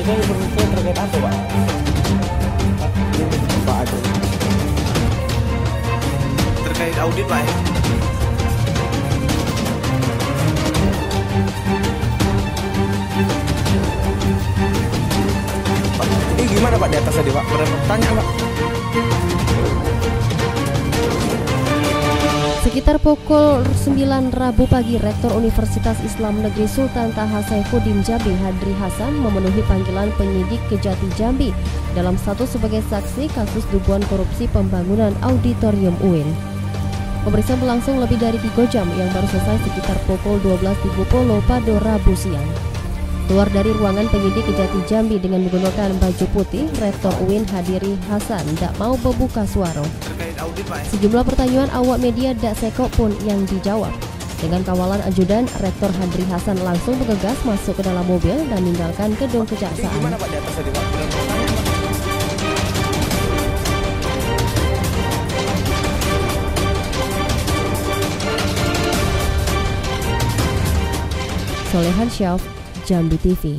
Kita berbicara terkait apa, Pak? Pak ada. terkait audit Pak ya? Pak, ini gimana Pak di atas tadi, Pak? Pernah tanya nggak? Sekitar pukul 9 Rabu pagi, Rektor Universitas Islam Negeri Sultan Taha Saifuddin Jambi Hadri Hasan memenuhi panggilan penyidik Kejati Jambi dalam status sebagai saksi kasus dugaan korupsi pembangunan auditorium UIN. Pemeriksaan berlangsung lebih dari 3 jam yang baru selesai sekitar pukul 12.30 pada Rabu siang. Keluar dari ruangan penyidik Kejati Jambi dengan menggunakan baju putih, Rektor UIN Hadiri Hasan tak mau membuka suara. ya? Sejumlah pertanyaan awak media dak sekok pun yang dijawab. Dengan kawalan ajudan, Rektor Hadri Hasan langsung bergegas masuk ke dalam mobil dan meninggalkan gedung kejaksaan. Solehan Syaf, Jambi TV.